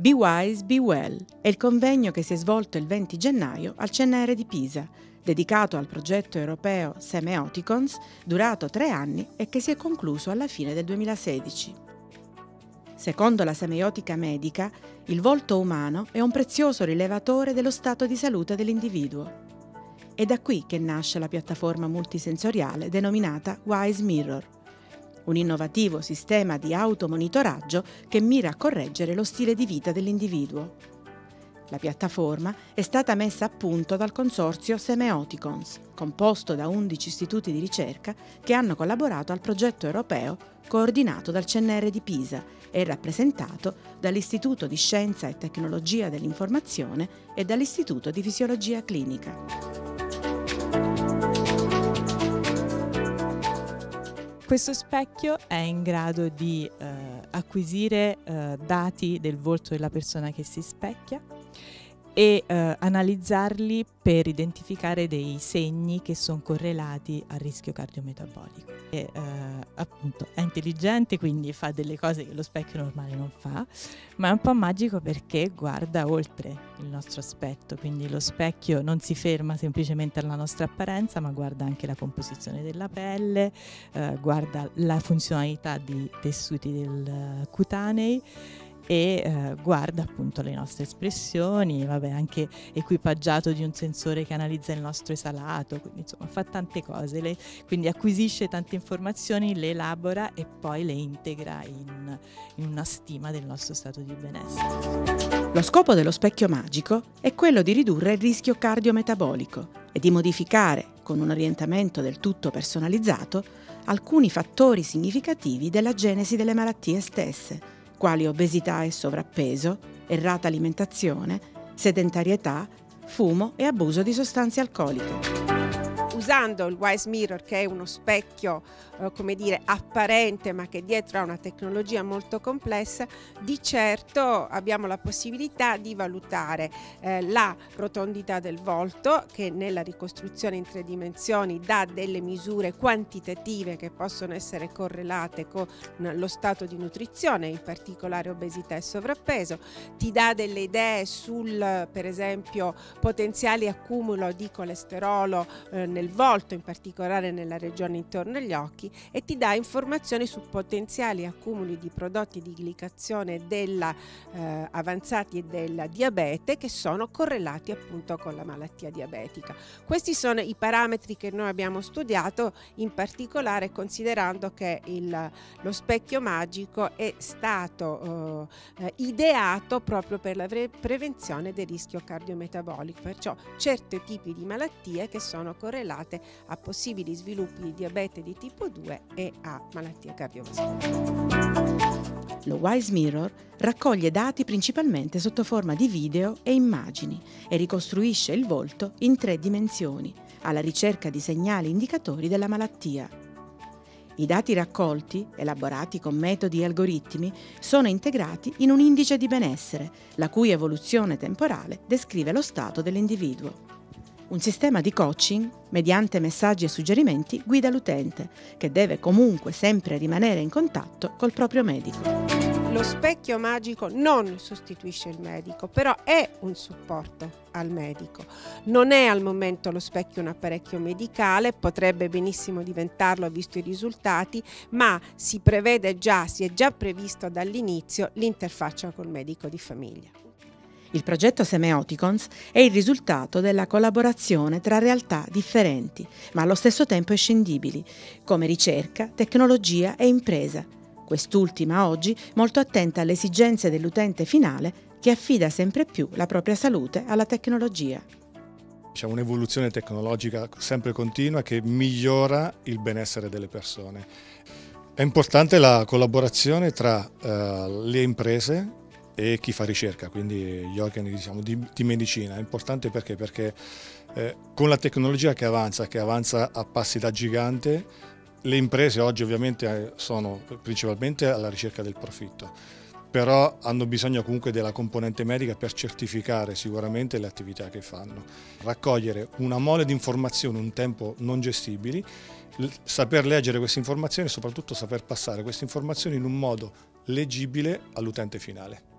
Be Wise, Be Well è il convegno che si è svolto il 20 gennaio al CNR di Pisa, dedicato al progetto europeo Semeoticons, durato tre anni e che si è concluso alla fine del 2016. Secondo la semiotica medica, il volto umano è un prezioso rilevatore dello stato di salute dell'individuo. È da qui che nasce la piattaforma multisensoriale denominata Wise Mirror un innovativo sistema di automonitoraggio che mira a correggere lo stile di vita dell'individuo. La piattaforma è stata messa a punto dal consorzio Semeoticons, composto da 11 istituti di ricerca che hanno collaborato al progetto europeo coordinato dal CNR di Pisa e rappresentato dall'Istituto di Scienza e Tecnologia dell'Informazione e dall'Istituto di Fisiologia Clinica. Questo specchio è in grado di eh, acquisire eh, dati del volto della persona che si specchia e eh, analizzarli per identificare dei segni che sono correlati al rischio cardiometabolico. E, eh, appunto è intelligente, quindi fa delle cose che lo specchio normale non fa, ma è un po' magico perché guarda oltre il nostro aspetto, quindi lo specchio non si ferma semplicemente alla nostra apparenza, ma guarda anche la composizione della pelle, eh, guarda la funzionalità di tessuti del cutanei e eh, guarda appunto le nostre espressioni, vabbè anche equipaggiato di un sensore che analizza il nostro esalato, quindi insomma fa tante cose, le, quindi acquisisce tante informazioni, le elabora e poi le integra in, in una stima del nostro stato di benessere. Lo scopo dello specchio magico è quello di ridurre il rischio cardiometabolico e di modificare, con un orientamento del tutto personalizzato, alcuni fattori significativi della genesi delle malattie stesse quali obesità e sovrappeso, errata alimentazione, sedentarietà, fumo e abuso di sostanze alcoliche usando il Wise Mirror che è uno specchio eh, come dire apparente ma che dietro ha una tecnologia molto complessa, di certo abbiamo la possibilità di valutare eh, la rotondità del volto che nella ricostruzione in tre dimensioni dà delle misure quantitative che possono essere correlate con lo stato di nutrizione, in particolare obesità e sovrappeso, ti dà delle idee sul per esempio potenziale accumulo di colesterolo eh, nel volto, in particolare nella regione intorno agli occhi, e ti dà informazioni su potenziali accumuli di prodotti di glicazione della, eh, avanzati e del diabete che sono correlati appunto con la malattia diabetica. Questi sono i parametri che noi abbiamo studiato, in particolare considerando che il, lo specchio magico è stato eh, ideato proprio per la pre- prevenzione del rischio cardiometabolico, perciò certi tipi di malattie che sono correlate associate a possibili sviluppi di diabete di tipo 2 e a malattie cardiovascolari. Lo Wise Mirror raccoglie dati principalmente sotto forma di video e immagini e ricostruisce il volto in tre dimensioni, alla ricerca di segnali indicatori della malattia. I dati raccolti, elaborati con metodi e algoritmi, sono integrati in un indice di benessere, la cui evoluzione temporale descrive lo stato dell'individuo. Un sistema di coaching, mediante messaggi e suggerimenti, guida l'utente, che deve comunque sempre rimanere in contatto col proprio medico. Lo specchio magico non sostituisce il medico, però è un supporto al medico. Non è al momento lo specchio un apparecchio medicale, potrebbe benissimo diventarlo visto i risultati, ma si prevede già, si è già previsto dall'inizio l'interfaccia col medico di famiglia. Il progetto Semeoticons è il risultato della collaborazione tra realtà differenti, ma allo stesso tempo escindibili, come ricerca, tecnologia e impresa. Quest'ultima oggi molto attenta alle esigenze dell'utente finale che affida sempre più la propria salute alla tecnologia. C'è un'evoluzione tecnologica sempre continua che migliora il benessere delle persone. È importante la collaborazione tra uh, le imprese e chi fa ricerca, quindi gli organi diciamo, di, di, medicina. È importante perché, perché eh, con la tecnologia che avanza, che avanza a passi da gigante, le imprese oggi ovviamente eh, sono principalmente alla ricerca del profitto, però hanno bisogno comunque della componente medica per certificare sicuramente le attività che fanno. Raccogliere una mole di informazioni un tempo non gestibili, saper leggere queste informazioni e soprattutto saper passare queste informazioni in un modo leggibile all'utente finale.